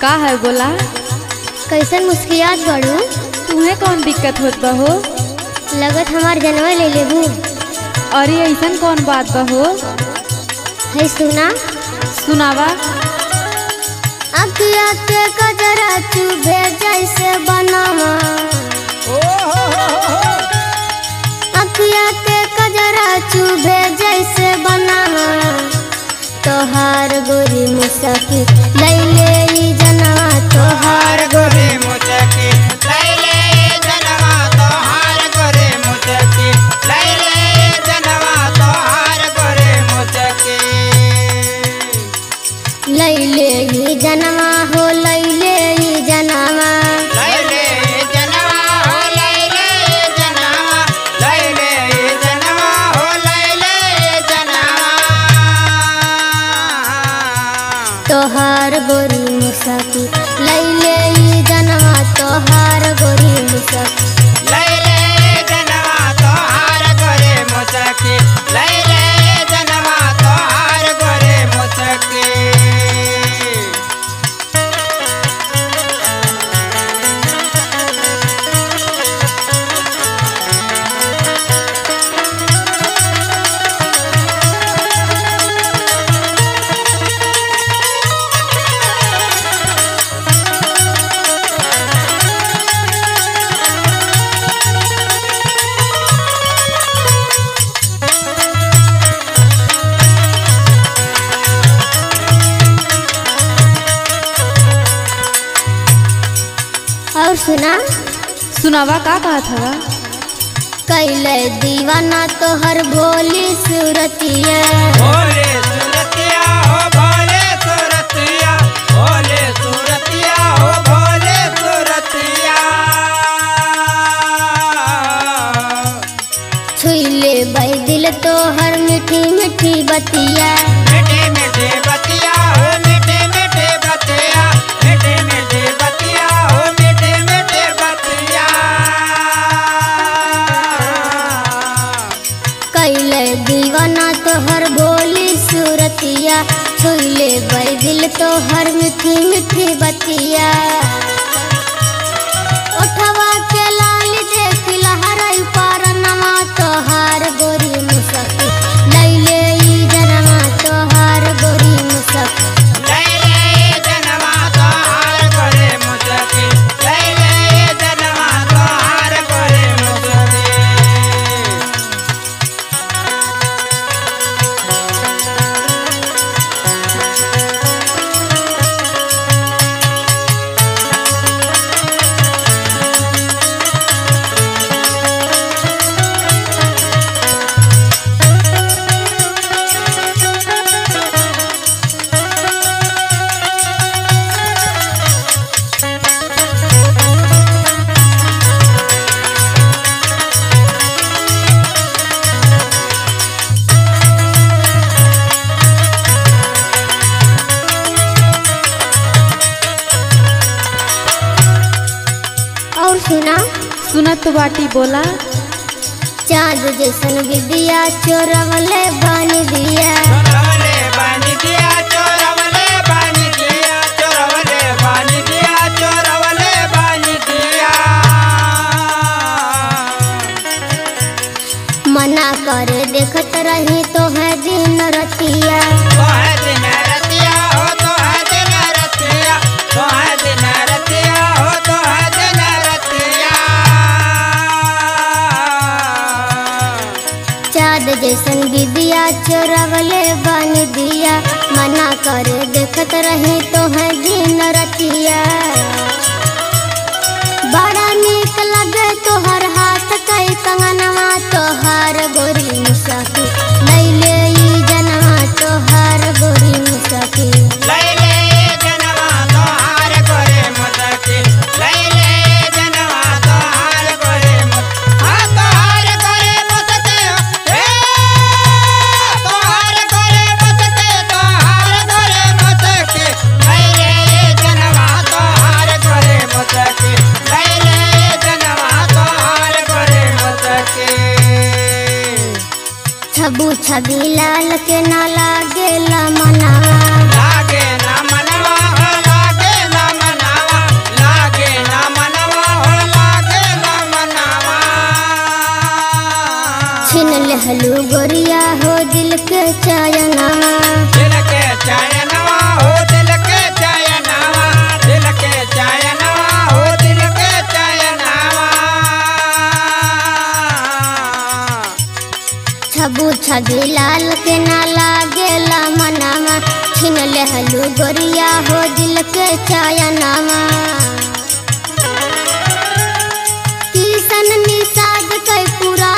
का है बोला? कैसन मुस्कियात बड़ू? तुम्हें कौन दिक्कत होत बा हो लगत हमार जनवा ले लेबू। अरे ऐसन कौन बात बा हो सुना? सुनावा। अखिया के कजरा चुभे जैसे बनावा। अखिया के कजरा चुभे जैसे बनावा। तोहार गोरी मुसकी लैले ई जनवा तोहार गोरी मुचकी लैले जनवा तोहार गोरी मुचकी लैले जनवा तोहार गोरी मुचकी लैले जनवा सुना। सुनावा का बात हवा कैले दीवाना तोहर भोली सूरतिया। भोले सूरतिया हो भोले सूरतिया। भोले सूरतिया हो भोले सूरतिया। छुईले बाई दिल तोहर मीठी मीठी बतिया। मीठे मीठे बतिया। बाई हर मीठी मीठी सुना। सुनत तो बाटी बोला। चाँद जैसन विदिया चोरवले बानी दिया। चोरवले बानी दिया चोरवले बानी दिया चोरवले बानी दिया चोरवले बानी दिया। मना कर देखत रही चोरवले बन दिया, मना कर देखत रही तो है दिन रतिया। बड़ा निक लगे तोहर हाथ कई कंगनवा तोहार छबी लाल के ना लागे ला हो ना हो छिन लहलू गोरिया हो दिल के चायनावा लाल के ना लागेला मनामा छिन हलू गोरिया हो दिल के छाया नामा किसन निषाद कई पूरा